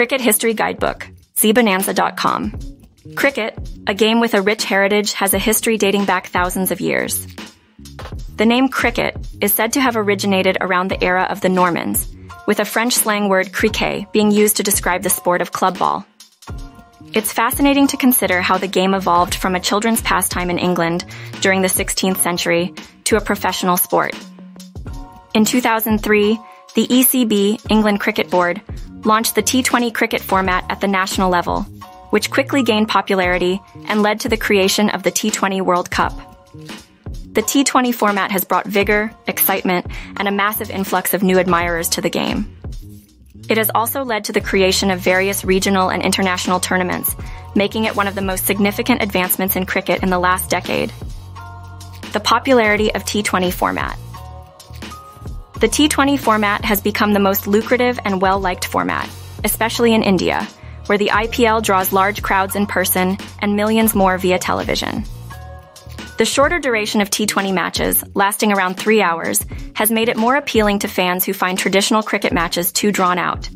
Cricket History Guidebook, zebonanza.com. Cricket, a game with a rich heritage, has a history dating back thousands of years. The name cricket is said to have originated around the era of the Normans, with a French slang word criquet being used to describe the sport of club ball. It's fascinating to consider how the game evolved from a children's pastime in England during the 16th century to a professional sport. In 2003, the ECB, England Cricket Board, launched the T20 cricket format at the national level, which quickly gained popularity and led to the creation of the T20 World Cup. The T20 format has brought vigor, excitement, and a massive influx of new admirers to the game. It has also led to the creation of various regional and international tournaments, making it one of the most significant advancements in cricket in the last decade. The popularity of T20 format. The T20 format has become the most lucrative and well-liked format, especially in India, where the IPL draws large crowds in person and millions more via television. The shorter duration of T20 matches, lasting around three hours, has made it more appealing to fans who find traditional cricket matches too drawn out.